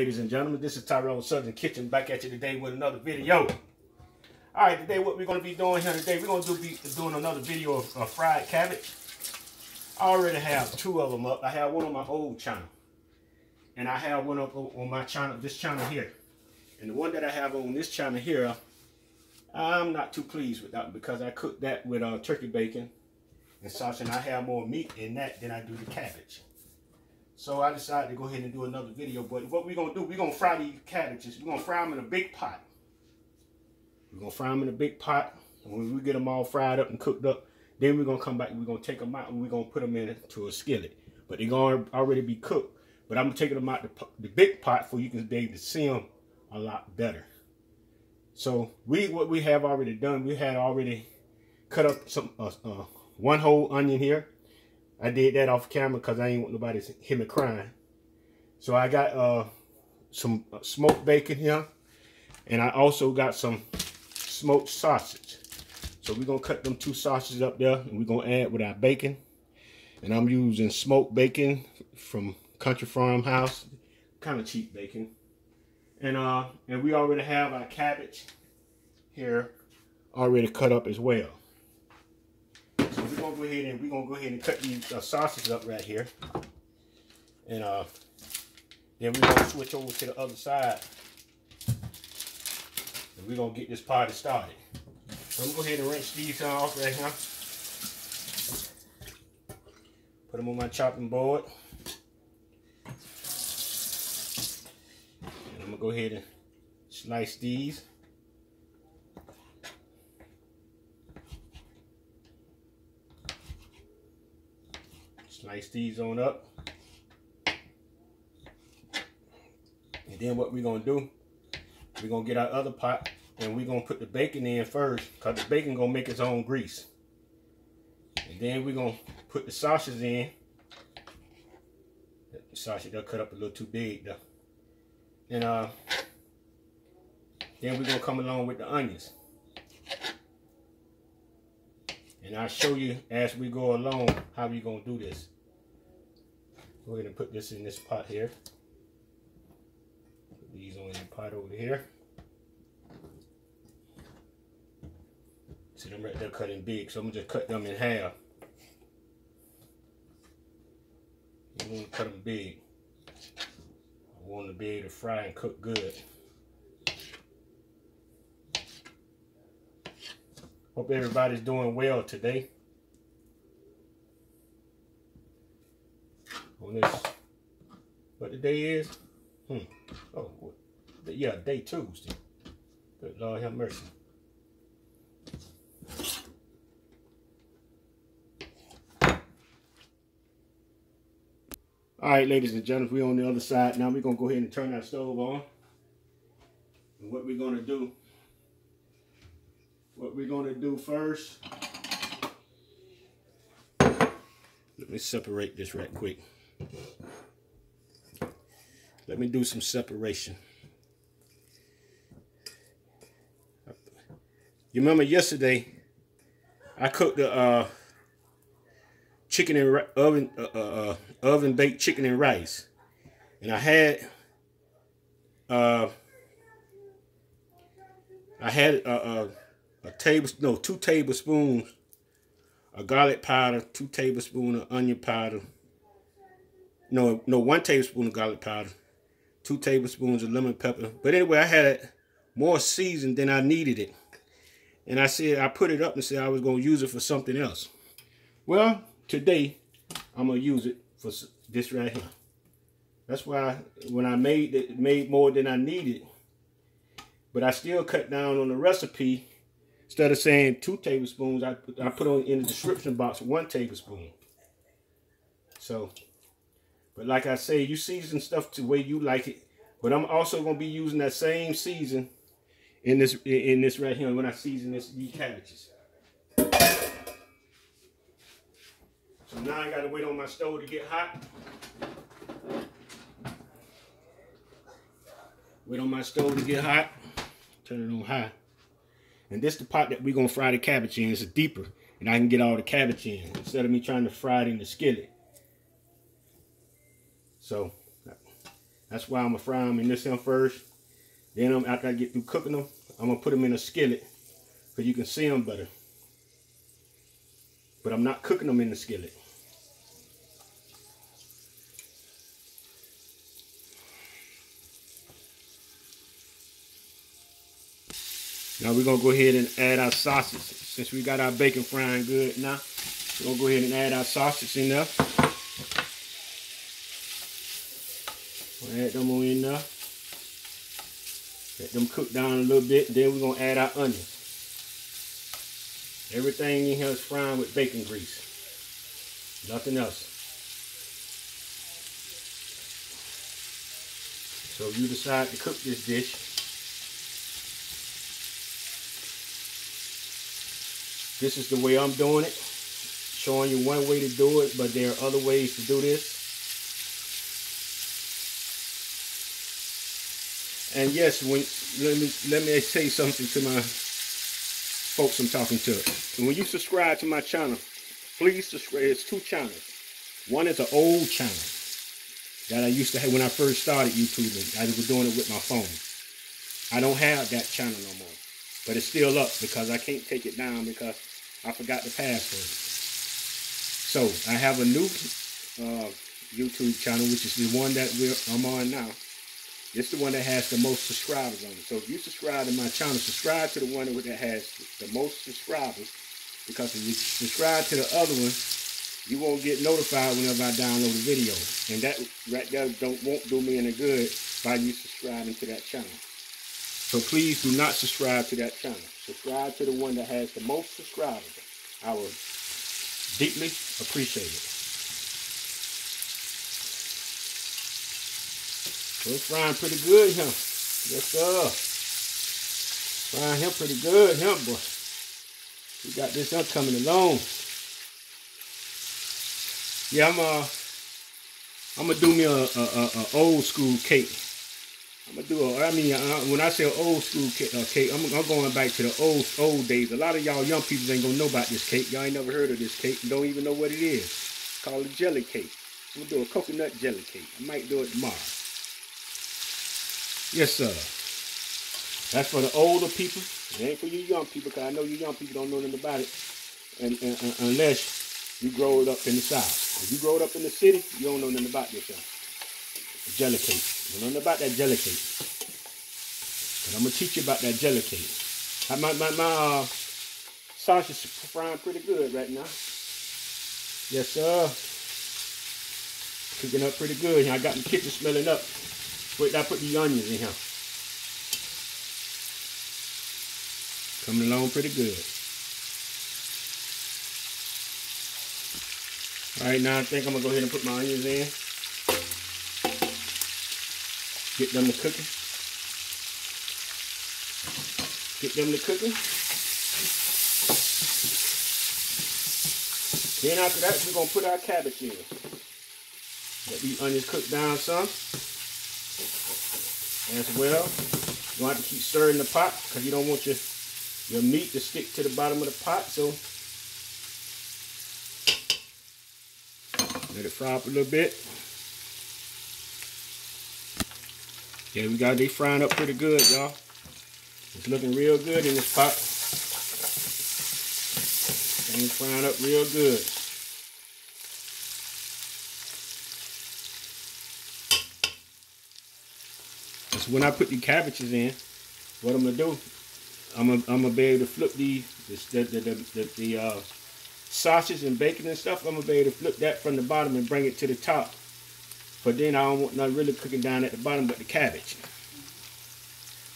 Ladies and gentlemen, this is Tyrone Southern Kitchen back at you today with another video. All right, today what we're going to be doing here today, we're going to do, be doing another video of, of fried cabbage. I already have two of them up. I have one on my old channel. And I have one up on my channel, this channel here. And the one that I have on this channel here, I'm not too pleased with that because I cooked that with uh, turkey bacon and sausage. And I have more meat in that than I do the cabbage. So I decided to go ahead and do another video. But what we're going to do, we're going to fry these cabbages. We're going to fry them in a big pot. We're going to fry them in a big pot. And when we get them all fried up and cooked up, then we're going to come back we're going to take them out and we're going to put them into a skillet. But they're going to already be cooked. But I'm taking them out the, the big pot for you can be able to see them a lot better. So we what we have already done, we had already cut up some uh, uh, one whole onion here. I did that off camera because I ain't want nobody to hear me crying. So I got uh, some uh, smoked bacon here. And I also got some smoked sausage. So we're going to cut them two sausages up there. And we're going to add with our bacon. And I'm using smoked bacon from Country Farmhouse. Kind of cheap bacon. And uh, and we already have our cabbage here already cut up as well gonna go ahead and we're gonna go ahead and cut these uh, sausages up right here. And uh then we're gonna switch over to the other side. And we're gonna get this party started. So I'm gonna go ahead and rinse these off right here. Put them on my chopping board. And I'm gonna go ahead and slice these. These on up. And then what we're going to do, we're going to get our other pot and we're going to put the bacon in first because the bacon going to make its own grease. And then we're going to put the sausages in. The sausage, they'll cut up a little too big though. And uh, then we're going to come along with the onions. And I'll show you as we go along how we're going to do this. Go ahead and put this in this pot here. Put these on the pot over here. See them right there cutting big, so I'm gonna just cut them in half. You want to cut them big. I want to be able to fry and cook good. Hope everybody's doing well today. On this, what the day is? Hmm. Oh, yeah, day Tuesday. Good Lord have mercy. All right, ladies and gentlemen, we're on the other side. Now we're going to go ahead and turn our stove on. And what we're going to do what we're going to do first, let me separate this right quick. Let me do some separation. You remember yesterday, I cooked the uh, chicken and oven uh, uh, uh, oven baked chicken and rice, and I had uh, I had uh, a table, no, two tablespoons of garlic powder, two tablespoons of onion powder, no, no, one tablespoon of garlic powder, two tablespoons of lemon pepper. But anyway, I had it more seasoned than I needed it. And I said, I put it up and said I was going to use it for something else. Well, today, I'm going to use it for this right here. That's why when I made it, made more than I needed. But I still cut down on the recipe Instead of saying two tablespoons, I put, I put on in the description box one tablespoon. So, but like I say, you season stuff to the way you like it. But I'm also gonna be using that same season in this in this right here when I season this these cabbages. So now I gotta wait on my stove to get hot. Wait on my stove to get hot. Turn it on high. And this the pot that we're going to fry the cabbage in. It's a deeper. And I can get all the cabbage in. Instead of me trying to fry it in the skillet. So, That's why I'm gonna fry them in this one first. Then I'm, after I get through cooking them, I'm gonna put them in a skillet so you can see them better. But I'm not cooking them in the skillet. Now we're gonna go ahead and add our sausage. Since we got our bacon frying good now, we're gonna go ahead and add our sausage in there. We'll add them on in there. Let them cook down a little bit. Then we're gonna add our onions. Everything in here is frying with bacon grease. Nothing else. So if you decide to cook this dish, This is the way I'm doing it. Showing you one way to do it, but there are other ways to do this. And yes, when let me let me say something to my folks I'm talking to. When you subscribe to my channel, please subscribe. It's two channels. One is an old channel that I used to have when I first started YouTubing. I was doing it with my phone. I don't have that channel no more. But it's still up because I can't take it down because I forgot the password. So I have a new uh, YouTube channel, which is the one that we're, I'm on now. It's the one that has the most subscribers on it. So if you subscribe to my channel, subscribe to the one that has the most subscribers. Because if you subscribe to the other one, you won't get notified whenever I download a video. And that right there don't won't do me any good by you subscribing to that channel. So please do not subscribe to that channel. Subscribe to the one that has the most subscribers. I will deeply appreciate it. It's frying pretty good here. Yes, sir. Frying him pretty good, him, boy. We got this up coming along. Yeah, I'm uh, I'm gonna do me a, a, a, a old school cake. I'm gonna do a, I mean, uh, when I say old school cake, uh, cake I'm, I'm, going back to the old old days. A lot of y'all young people ain't gonna know about this cake. Y'all ain't never heard of this cake don't even know what it is. It's called a jelly cake. I'm gonna do a coconut jelly cake. I might do it tomorrow. Yes, sir. That's for the older people. It ain't for you young people, because I know you young people don't know nothing about it and, and, and, unless you grow it up in the South. If you grow it up in the city, you don't know nothing about yourself jelly cake. You know about that jelly cake. But I'm gonna teach you about that jelly cake. My my my uh, sausage is frying pretty good right now. Yes, sir. Cooking up pretty good. I got the kitchen smelling up. Wait, I put the onions in here. Coming along pretty good. All right, now I think I'm gonna go ahead and put my onions in. Get them to cooking. Get them to cooking. Then after that, we're going to put our cabbage in. Let these onions cook down some. As well, you want to keep stirring the pot because you don't want your, your meat to stick to the bottom of the pot. So let it fry up a little bit. Yeah, we got these frying up pretty good, y'all. It's looking real good in this pot. Things frying up real good. When I put the cabbages in, what I'm gonna do, I'm gonna, I'm gonna be able to flip the the the, the, the, the uh, sausage and bacon and stuff. I'm gonna be able to flip that from the bottom and bring it to the top but then I don't want nothing really cooking down at the bottom but the cabbage.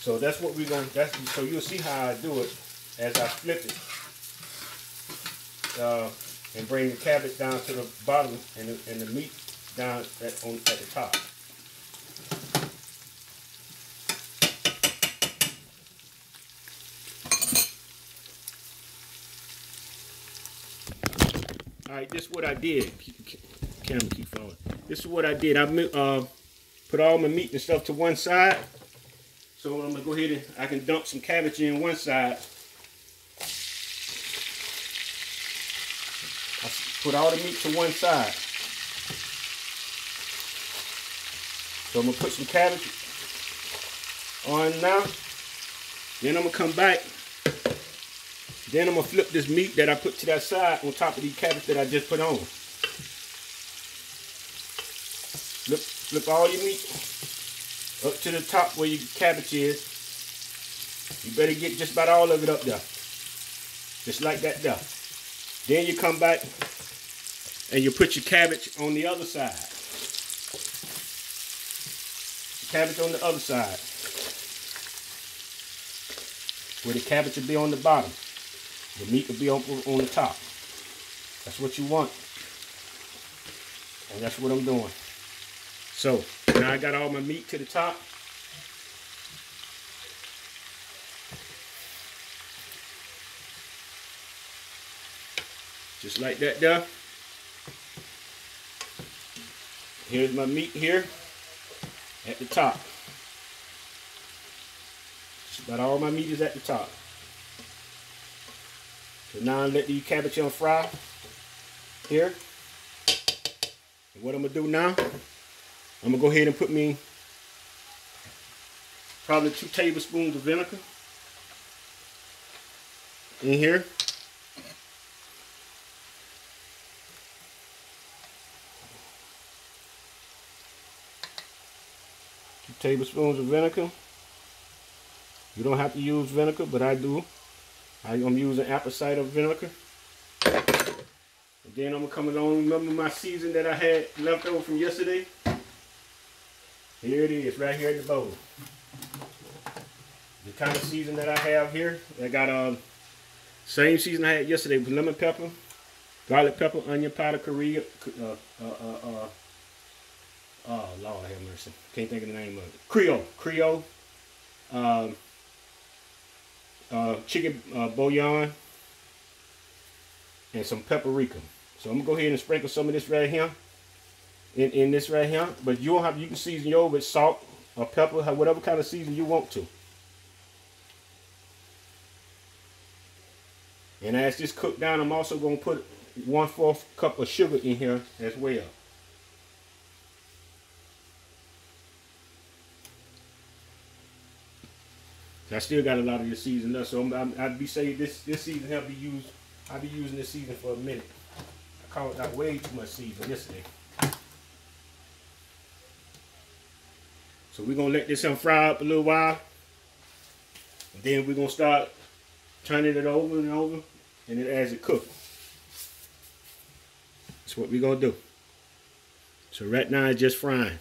So that's what we're to, that's, so you'll see how I do it as I flip it. Uh, and bring the cabbage down to the bottom and the, and the meat down at, on, at the top. Right, this is what I did. Camera keep falling. This is what I did. I uh, put all my meat and stuff to one side. So I'm gonna go ahead and I can dump some cabbage in one side. I put all the meat to one side. So I'm gonna put some cabbage on now. Then I'm gonna come back. Then I'm gonna flip this meat that I put to that side on top of the cabbage that I just put on. Flip, flip all your meat up to the top where your cabbage is. You better get just about all of it up there. Just like that there. Then you come back and you put your cabbage on the other side. Cabbage on the other side. Where the cabbage will be on the bottom. The meat will be on, on the top. That's what you want. And that's what I'm doing. So, now I got all my meat to the top. Just like that there. Here's my meat here at the top. Just about all my meat is at the top. So now let the cabbage on fry here. And what I'm gonna do now, I'm gonna go ahead and put me probably two tablespoons of vinegar in here. Two tablespoons of vinegar. You don't have to use vinegar, but I do. I'm using apple cider vinegar. And then I'm gonna come along, remember my season that I had left over from yesterday? Here it is, right here in the bowl. The kind of season that I have here, I got um, same season I had yesterday with lemon pepper, garlic pepper, onion powder, Korea, uh, uh, uh, uh, oh Lord have mercy, can't think of the name of it. Creole, Creole, um, uh, chicken uh, bouillon, and some paprika. So I'm gonna go ahead and sprinkle some of this right here in, in this right here. But you don't have you can season your with salt or pepper, whatever kind of season you want to. And as this cook down, I'm also gonna put one fourth cup of sugar in here as well. I still got a lot of this season left, so i would be saying this this season I'll be used. I'll be using this season for a minute. I caught out way too much season yesterday. So we're gonna let this one fry up a little while. And then we're gonna start turning it over and over and then as it cooks. That's what we're gonna do. So right now it's just frying.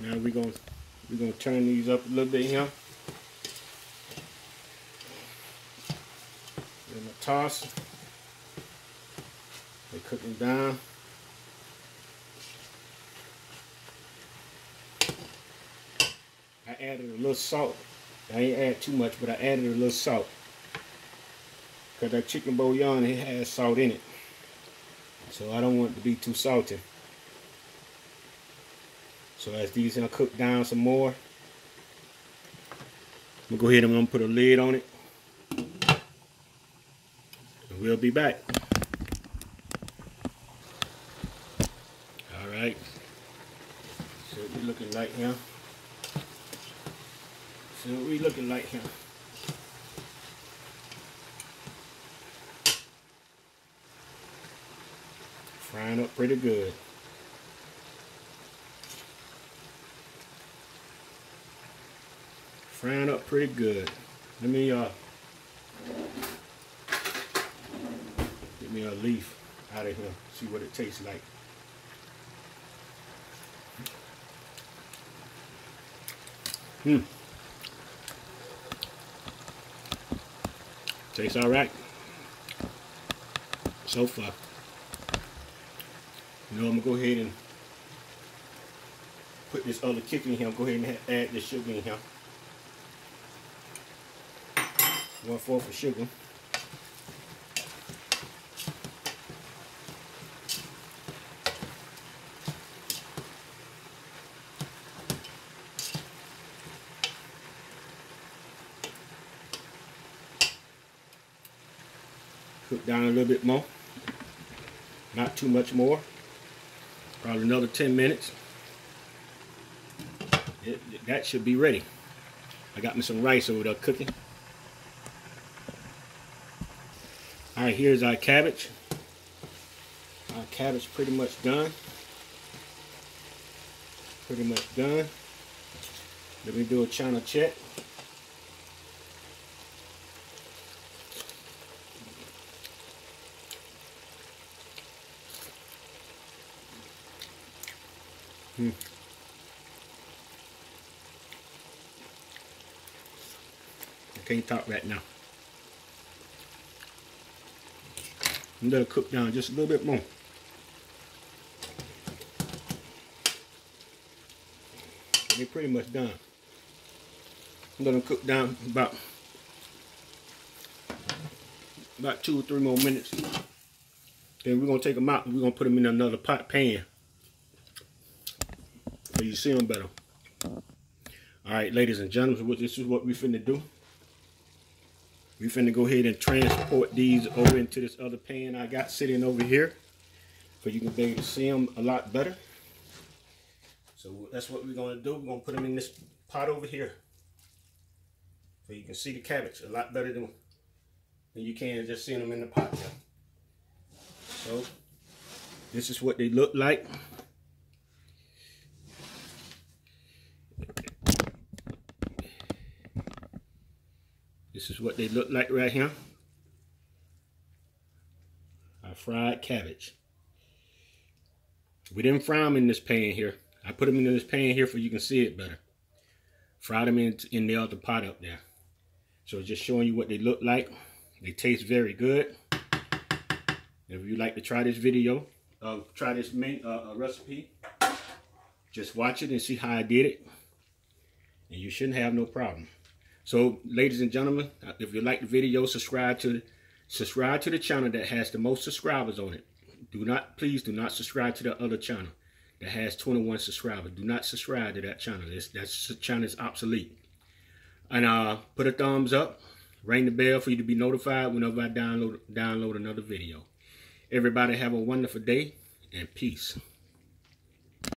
Now we're gonna we're gonna turn these up a little bit here. Then a toss. They're cooking down. I added a little salt. I ain't add too much, but I added a little salt. Because that chicken bouillon, it has salt in it. So I don't want it to be too salty. So as these gonna cook down some more, I'm gonna go ahead and I'm gonna put a lid on it. And we'll be back. All right. So we're looking like here. So we looking like here. Frying up pretty good. Frying up pretty good. Let me uh get me a leaf out of here, see what it tastes like. Hmm. Tastes all right. So far. You know, I'm gonna go ahead and put this other kick in here. Go ahead and add the sugar in here. One fourth of sugar. Cook down a little bit more. Not too much more. Probably another 10 minutes. it, that should be ready. I got me some rice over there cooking. All right, here's our cabbage. Our cabbage pretty much done. Pretty much done. Let me do a channel check. Hmm. I can't talk right now. I'm gonna cook down just a little bit more. They're pretty much done. I'm gonna cook down about about two or three more minutes. Then we're gonna take them out and we're gonna put them in another pot pan. So you see them better. All right, ladies and gentlemen, this is what we finna do. We finna go ahead and transport these over into this other pan I got sitting over here. So you can be able to see them a lot better. So that's what we're gonna do. We're gonna put them in this pot over here. So you can see the cabbage a lot better than, than you can just seeing them in the pot. So this is what they look like. This is what they look like right here. Our fried cabbage. We didn't fry them in this pan here. I put them in this pan here for you can see it better. Fried them in, in the other pot up there. So just showing you what they look like. They taste very good. If you like to try this video, uh, try this main, uh, uh, recipe, just watch it and see how I did it. And you shouldn't have no problem. So, ladies and gentlemen, if you like the video, subscribe to subscribe to the channel that has the most subscribers on it. Do not, please do not subscribe to the other channel that has 21 subscribers. Do not subscribe to that channel. It's, that channel is obsolete. And uh, put a thumbs up, ring the bell for you to be notified whenever I download download another video. Everybody have a wonderful day and peace.